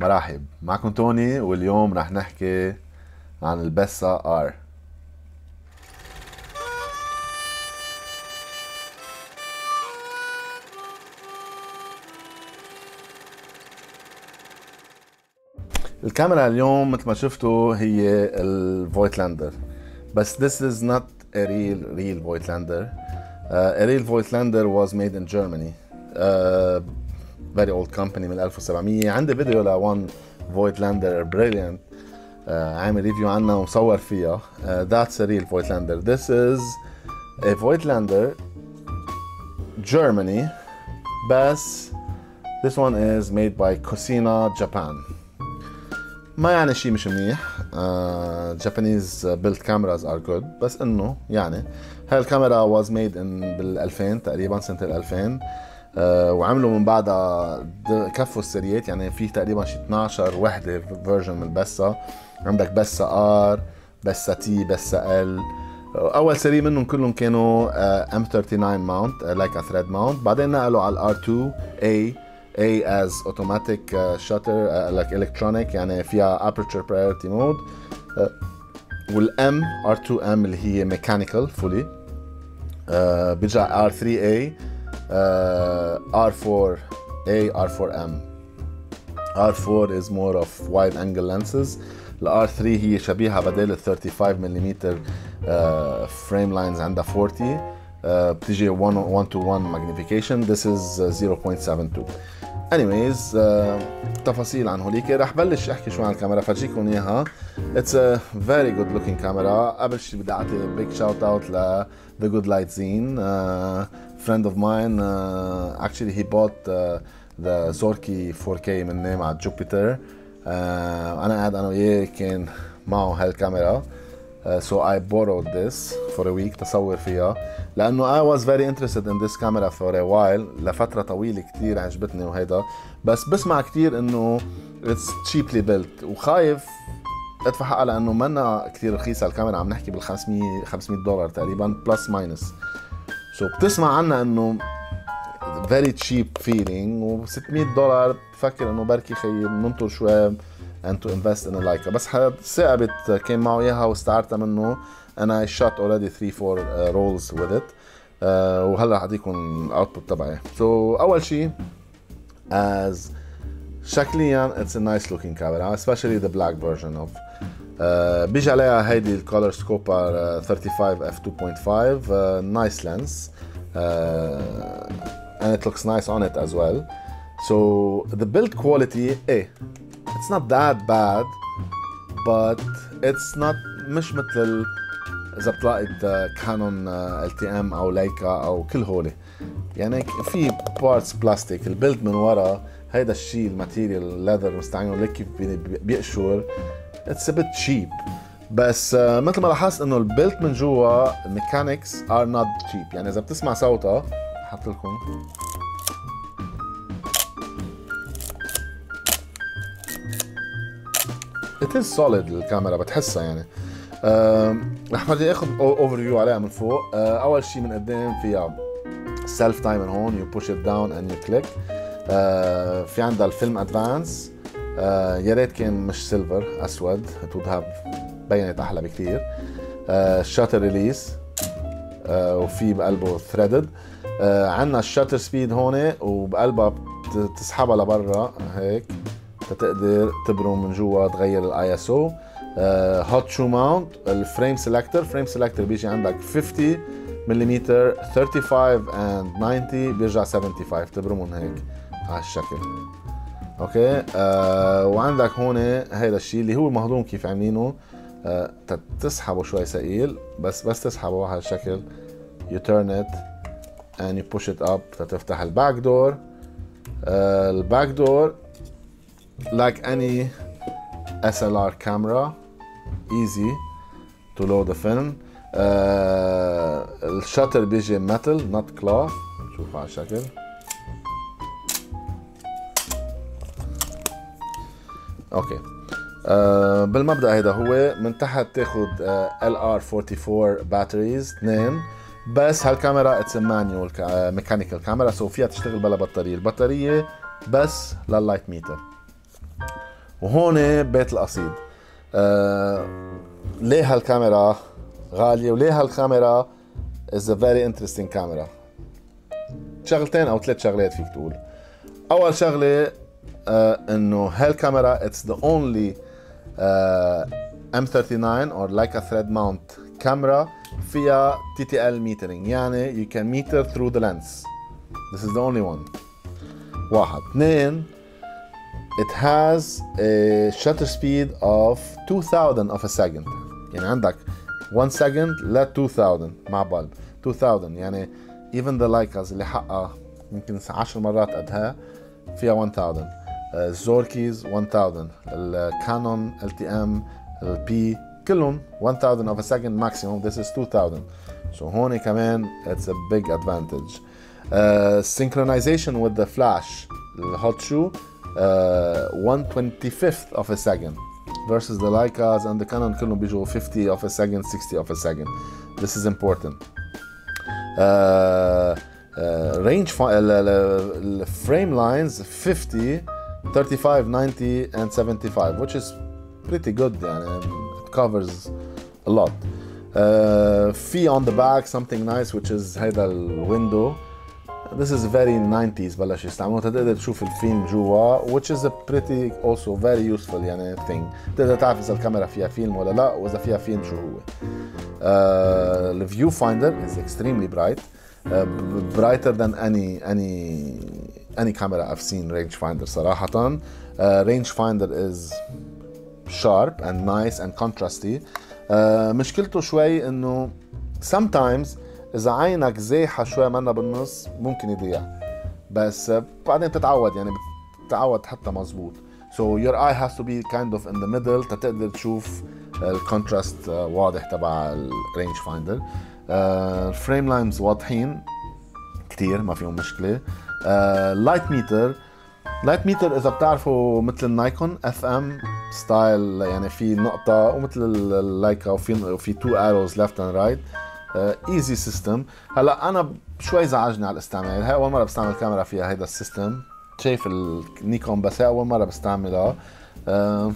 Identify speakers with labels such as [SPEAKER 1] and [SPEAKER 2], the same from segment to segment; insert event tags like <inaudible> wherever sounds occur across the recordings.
[SPEAKER 1] مرحب معكم توني واليوم رح نحكي عن ال Bessa R الكاميرا اليوم مثل ما شفتوا هي ال Voigtlander بس this is not a real real Voigtlander. uh, a real Voigtlander was made in Germany. uh, very old company من 1700 عندي فيديو لل Voigtlander brilliant. uh, عامل review عنها ومصور فيها. uh, that's a real Voigtlander. This is a Voigtlander Germany بس this one is made by Cosina Japan. ما يعني شيء مش منيح. Japanese built cameras are good بس إنه يعني هاي الكاميرا was made in بال 2000 تقريبا سنة ال 2000 uh, وعملوا من بعدها كفوا السريات يعني في تقريبا شي 12 وحدة version من ال Bessa عندك Bessa R Bessa T Bessa L أول سرية منهم كلهم كانوا M39 mount like a thread mount بعدين نقلوا على ال R2A A as automatic uh, shutter uh, like electronic يعني فيها aperture priority mode. uh, والM R2M اللي هي fully. uh, بيجي R3A uh, R4A R4M R4 is more of wide angle lenses ال R3 هي شبيهة بدل ال 35 ملم فريم لاينز عندها 40 uh, بتيجي 1 to 1 magnification this is 0.72 anyways uh, تفاصيل عن هوليك. رح بلش أحكي شوي عن الكاميرا فرجيكم إياها. it's a very good looking camera قبل شيء بدي أعطي big shout out ل the good light زين mine uh, actually he bought uh, the Zorki 4K مني مع Jupiter uh, أنا قاعد أنا وياه كان معه هالكاميرا. So I borrowed this for a week تا صور فيها لأنه I was very interested in this camera for a while. لفترة طويلة كتير عجبتني وهيدا. بس بسمع كتير إنه it's cheaply built. وخايف ادفع حقها لأنه منا كتير رخيصة الكاميرا. عم نحكي بال 500 500 دولار تقريبا plus minus so so بتسمع عنها إنه very cheap feeling. و 600 دولار بفكر إنه بركي خي بننطر شوي and to invest in a Leica بس ثاقبت كان معه اياها واستعرتها منه انا shot already 3 4 uh, rolls with it uh, وهلا حديكم الاوتبوت تبعي so اول شيء as شكليا it's a nice looking camera especially the black version of uh, بيجي عليها هيدي الكولر سكوبر 35 f 2.5 uh, nice lens uh, and it looks nice on it as well so the build quality ايه it's not that bad but it's not مش مثل إذا بتلاقيت Canon LTM أو Leica أو كل هولي. يعني في parts بلاستيك ال build من ورا هيدا الشيء ال material leather مستعملين لك كيف بيقشر it's a bit cheap بس مثل ما لاحظت إنه ال build من جوا ال mechanics are not cheap يعني إذا بتسمع صوتها حط لكم. It is solid الكاميرا بتحسها يعني. رح بدي اخذ overview عليها من فوق. أه أول شيء من قدام فيها self timer هون you push it down and you click في عندها ال film advance أه يا ريت كان مش silver أسود. it would have been أحلى بكثير shutter release وفي بقلبه threaded أه عندنا ال shutter speed هون وبقلبها بتسحبها لبرا هيك. تقدر تبرم من جوا تغير ال ISO. hot shoe mount ال frame selector frame selector بيجي عندك 50 ملم 35 and 90 بيرجع 75 تبرمهم هيك على الشكل. okay؟ آه وعندك هون هيدا الشيء اللي هو مهضوم كيف عاملينه. آه تسحبه شوي ثقيل بس بس تسحبه على هالشكل. You turn it and you push it up تتفتح ال back door آه ال back door like any SLR camera easy to load the film. Uh, بيجي metal not cloth شوف على الشكل. okay uh, بالمبدأ هيدا هو من تحت تاخذ ال LR44 batteries اثنين. بس هالكاميرا it's manual mechanical camera so فيها تشتغل بلا بطارية. البطارية بس لل light meter وهون بيت القصيد آه ليه هالكاميرا غالية وليه هالكاميرا is a very interesting camera شغلتين أو ثلاث شغلات فيك تقول اول شغله آه انه هالكاميرا it's the only uh, M39 or Leica thread mount camera فيها TTL metering يعني you can meter through the lens this is the only one واحد اثنين it has a shutter speed of 2000 of a second يعني عندك 1 second ل 2000 مع بلب 2000 يعني even the Leicas اللي حقها يمكن 10 مرات قدها فيها 1000 الزوركيز 1000 الكانون ال تي ام البي كلهم 1000 of a second maximum this is 2000 so هون كمان it's a big advantage uh, synchronization with the flash الهوت شو uh, 125th of a second versus the Leicas and the Canon كلهم بيجوا 50 of a second 60 of a second this is important uh, uh, range uh, frame lines 50 35 90 and 75 which is pretty good يعني it covers a lot uh, في on the back something nice which is هيدا الويندو This is very 90s بلش يستعملوه تقدر تشوف الفيلم جوا which is a pretty also very useful يعني thing تقدر تعرف اذا الكاميرا فيها فيلم ولا لا واذا فيها فيلم شو هو uh, the viewfinder is extremely bright uh, brighter than any any any camera I've seen rangefinder صراحة uh, rangefinder is sharp and nice and contrasty uh, مشكلته شوي انه sometimes إذا عينك زايحة شوي منا بالنص ممكن يضيع. بس بعدين بتتعود يعني بتتعود حتى مزبوط. So your eye has to be kind of in the middle تتقدر تشوف ال contrast واضح تبع ال rangefinder ال frame lines واضحين كتير ما فيهم مشكلة. light meter light meter إذا بتعرفوا مثل ال Nikon FM style يعني في نقطة ومثل اللايكا وفي وفي two arrows left and right easy system هلا أنا شوي زعجني على الاستعمال. هاي أول مرة بستعمل كاميرا فيها هيدا ال system. شايف النيكون بس هي أول مرة بستعملها. uh,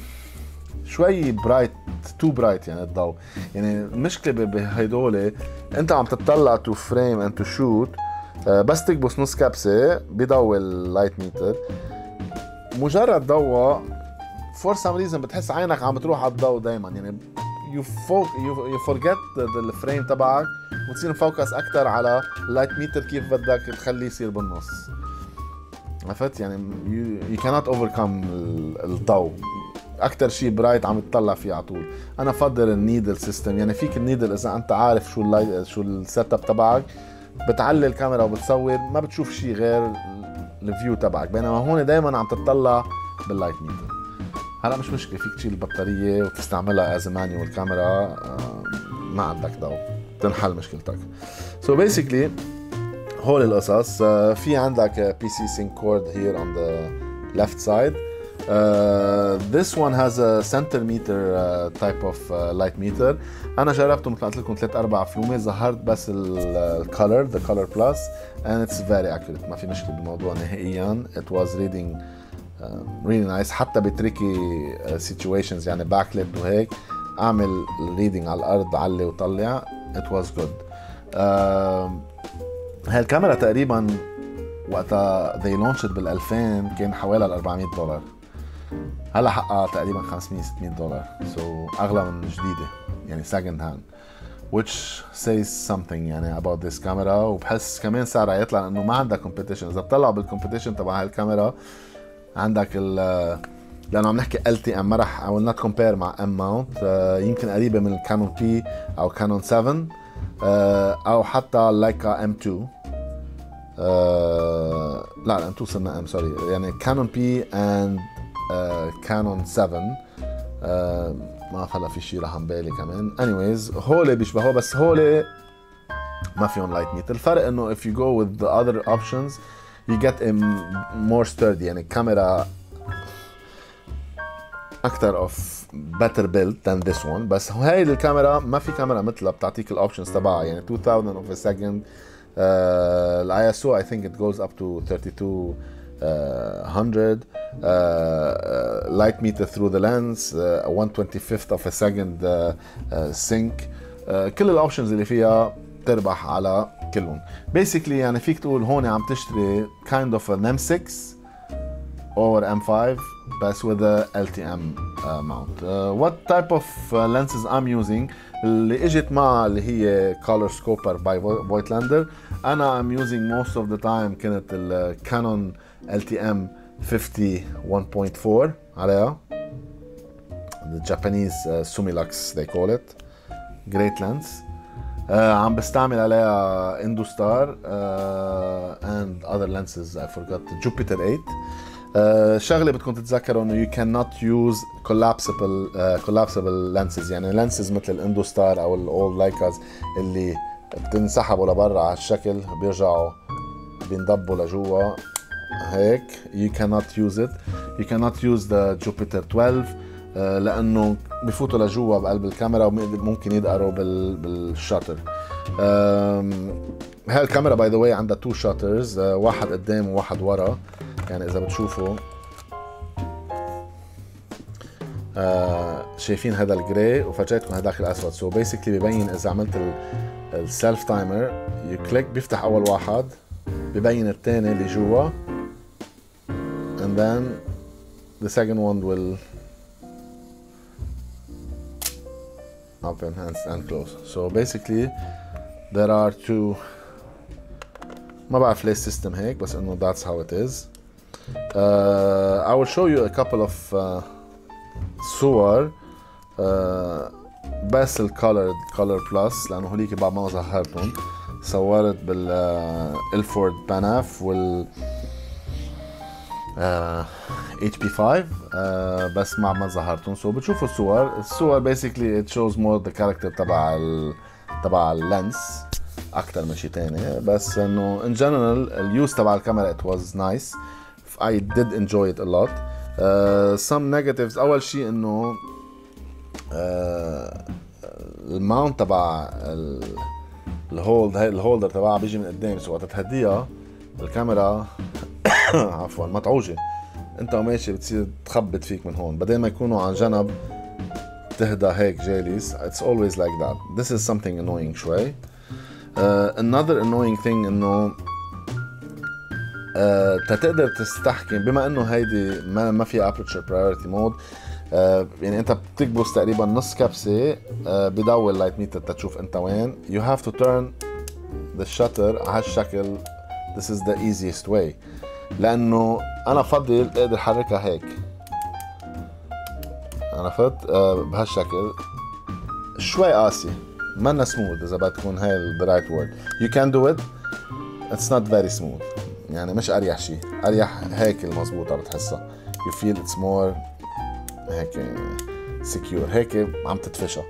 [SPEAKER 1] شوي bright too bright يعني الضوء. يعني المشكلة بهدول أنت عم تطلع to frame and to shoot بس تكبس نص كبسة بضوي ال light meter مجرد ضوء for some reason بتحس عينك عم بتروح على الضوء دائما يعني you fo- you forget ال frame تبعك وتصير مفوكس أكثر على ال light meter كيف بدك تخليه يصير بالنص. عرفت؟ يعني يو كانت اوفركم الضوء. أكثر شيء bright عم تطلع فيه على طول. أنا بفضل ال needle system يعني فيك ال needle إذا أنت عارف شو ال light شو ال setup تبعك. بتعلي الكاميرا وبتصور ما بتشوف شيء غير ال view تبعك. بينما هون دائما عم تطلع بال light meter هلا مش مشكلة فيك تشيل البطارية وتستعملها as manual camera ما عندك ضوء تنحل مشكلتك. so basically هول القصص uh, في عندك PC sync cord here on the left side this one has a center meter uh, type of uh, light meter. أنا جربته مثل قلت لكم ثلاث أربع فلومة ظهرت بس ال color the color plus and it's very accurate ما في مشكلة بالموضوع نهائيا. It was reading really nice حتى ب tricky situations يعني backlit وهيك. أعمل reading على الأرض علي وطلع. it was good هاي الكاميرا تقريبا وقتها they launched بال 2000 كان حوالي 400 دولار. هلأ حقها تقريبا 500 600 دولار. so, أغلى من جديدة يعني second hand which says something يعني about this camera. وبحس كمان سعرها يطلع لأنه ما عندها competition. إذا بتطلعوا بال competition تبع هاي الكاميرا عندك ال لأنه عم نحكي LTM ما راح أو not compare مع M mount يمكن قريبة من ال Canon P أو Canon 7 أو حتى لايكا ام 2 لا ام 2 صرنا I'm sorry يعني Canon P and Canon 7 ما هلا في شيء راح بالي كمان. Anyways هول بيشبهوا بس هول ما فيهم light meter الفرق إنه if you go with the other options you get a more sturdy يعني كاميرا أكثر of better build than this one بس هاي الكاميرا ما في كاميرا مثلها بتعطيك ال options تبعها يعني 2000 of a second ال ISO I think it goes up to 32 uh, 100 uh, light meter through the lens uh, 125th of a second uh, uh, sync uh, كل ال options اللي فيها تربح على كلهم. basically يعني فيك تقول هون عم تشتري kind of an M6 or M5 بس with LTM mount what type of lenses I'm using اللي إجت مع اللي هي Color-Skopar by Voigtlander أنا I'm using most of the time كانت ال Canon LTM 1.4 عليها. The Japanese uh, Summilux they call it. Great lens. Uh, عم بستعمل عليها uh, and other lenses I forgot Jupiter 8 uh, شغله بدكم تتذكروا انه you cannot use collapsible uh, collapsible lenses يعني lenses مثل الاندوستار أو الأول لايكاز اللي بتنسحبوا لبرا على الشكل بيرجعوا بينضبوا لجوا هيك you cannot use it you cannot use the Jupiter 12 uh, لأنه بفوتوا لجوا بقلب الكاميرا وممكن يدقروا بال بال shutter. هاي الكاميرا by the way عندها two shutters واحد قدام وواحد ورا. يعني إذا بتشوفوا آه شايفين هذا ال gray وفرجيتكم هذاك الأسود. so basically ببين إذا عملت ال self timer you click بيفتح أول واحد ببين الثاني اللي جوا and then the second one will open and, and close. So basically there are two ما بعرف ليه ال system هيك بس انه that's how it is. Uh, I will show you a couple of uh, صور uh, بس ال color color plus لأنه هوليك بعد ما ظهرتهم صورت بال Ilford Pan F وال HP 5 بس بعد ما ظهرتهم so بتشوفوا الصور. الصور basically it shows more the character تبع ال تبع ال lens أكثر من شيء ثاني بس إنه in general ال use تبع الكاميرا it was nice did enjoy it a lot. uh, some negatives. أول شيء إنه uh, ال mount تبع ال hold ال holder تبعها بيجي من قدام. so وقت تهديها؟ الكاميرا <laughs> عفوا مطعوجه انت وماشي بتصير تخبط فيك من هون. بدل ما يكونوا عن جنب تهدى هيك جالس. It's always like that. This is something annoying شوي. Uh, another annoying thing إنه uh, تتقدر تستحكم بما إنه هيدي ما, ما فيها aperture priority mode uh, يعني أنت بتكبس تقريبا نص كبسة uh, بدور ال light meter تشوف أنت وين. You have to turn the shutter على هالشكل. This is the easiest way. لأنه أنا بفضل أقدر أحركها هيك. عرفت؟ uh, بهالشكل. شوي قاسي. منا سموث إذا بدها تكون هاي the right word. You can do it. It's not very smooth. يعني مش أريح شيء أريح هيك المضبوطه بتحسها. You feel it's more هيك secure. هيك عم تتفشى.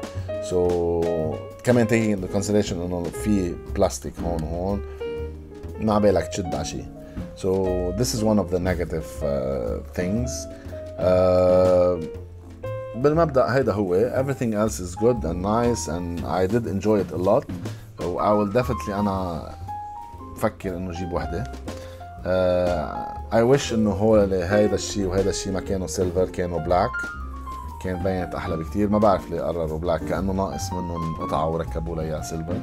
[SPEAKER 1] so, كمان taking into إنه في بلاستيك هون وهون ما بالك تشد على شيء so this is one of the negative uh, things. Uh, بالمبدأ هيدا هو everything else is good and nice and I did enjoy it a lot. So I will definitely أنا بفكر إنه أجيب وحدة. Uh, ويش إنه هو هيدا الشيء وهيدا الشيء ما كانوا silver كانوا black كان بينت أحلى بكتير. ما بعرف ليه قرروا black كأنه ناقص منهم قطعة وركبوا لها silver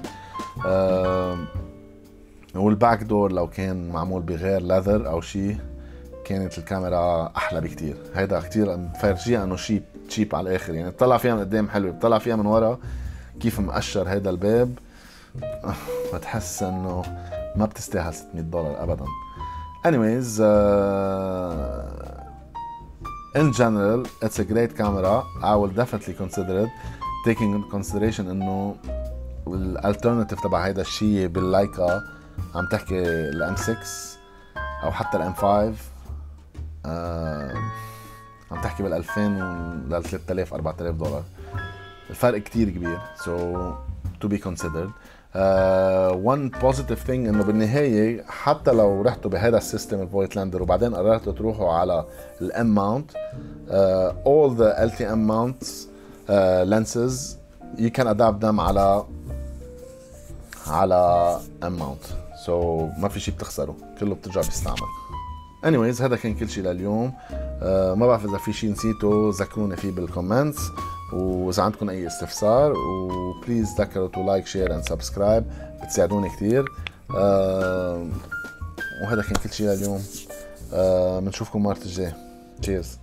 [SPEAKER 1] وال back door لو كان معمول بغير leather أو شيء كانت الكاميرا أحلى بكتير. هيدا كتير مفرجيها إنه cheap cheap على الآخر. يعني بتطلع فيها من قدام حلوة بتطلع فيها من ورا. كيف مقشر هيدا الباب؟ <laughs> بتحس إنه ما بتستاهل 600 دولار ابدا. Anyways uh, in general it's a great camera. I will definitely consider it. Taking into consideration إنه ال alternative تبع هيدا الشيء بال Leica عم تحكي ال M 6 أو حتى ال M 5 آه عم تحكي بال 2000 لل 3000 4000 دولار. الفرق كتير كبير so to be considered. One positive thing إنه بالنهاية حتى لو رحتوا بهذا ال system ال Voigtlander وبعدين قررتوا تروحوا على ال M mount all the LTM mounts uh, lenses you can adapt them على على M mount so ما في شيء بتخسره. كله بترجع بيستعمل. Anyways هذا كان كل شيء لليوم. آه ما بعرف إذا في شيء نسيته ذكروني فيه بال comments وإذا عندكم أي استفسار و please تذكروا to like share and subscribe بتساعدوني كثير آه وهذا كان كل شيء لليوم. بنشوفكم آه مرة الجاي تشيرز